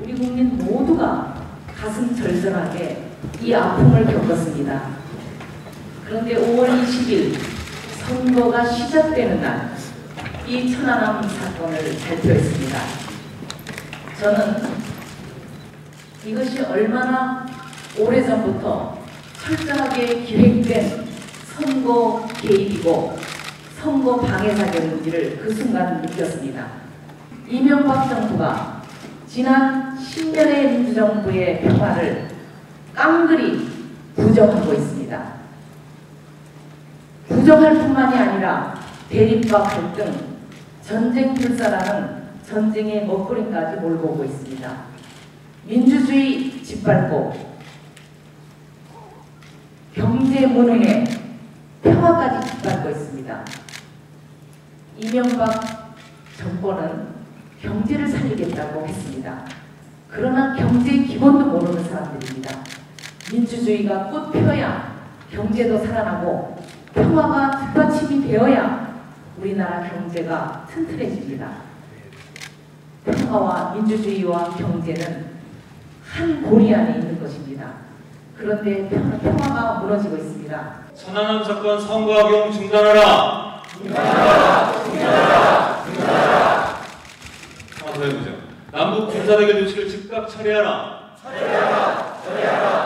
우리 국민 모두가 가슴 절절하게 이 아픔을 겪었습니다. 그런데 5월 20일 선거가 시작되는 날, 이 천안함 사건을 발표했습니다. 저는 이것이 얼마나 오래전부터 철저하게 기획된 선거 개입이고 선거 방해 사격인지를 그 순간 느꼈습니다. 이명박 정부가 지난 10년의 민주정부의 평화를 깡그리 부정하고 있습니다. 부정할 뿐만이 아니라 대립과 갈등, 전쟁 불사라는 전쟁의 먹거리까지 몰고 오고 있습니다. 민주주의 짓밟고 경제 무능에 평화까지 짓밟고 있습니다. 이명박 정권은 경제를 살리겠다고 했습니다. 그러나 경제의 기본도 모르는 사람들입니다. 민주주의가 꽃 피어야 경제도 살아나고 평화가 뒷받침이 되어야 우리나라 경제가 튼튼해집니다. 평화와 민주주의와 경제는 한 고리 안에 있는 것입니다. 그런데 평- 평화가 무너지고 있습니다. 천안함 사건 선거 악용 중단하라. 중단하라. 중단하라. 중단하라. 해보죠. 남북 군사대결 조치를 즉각 철회하라. 철회하라. 철회하라.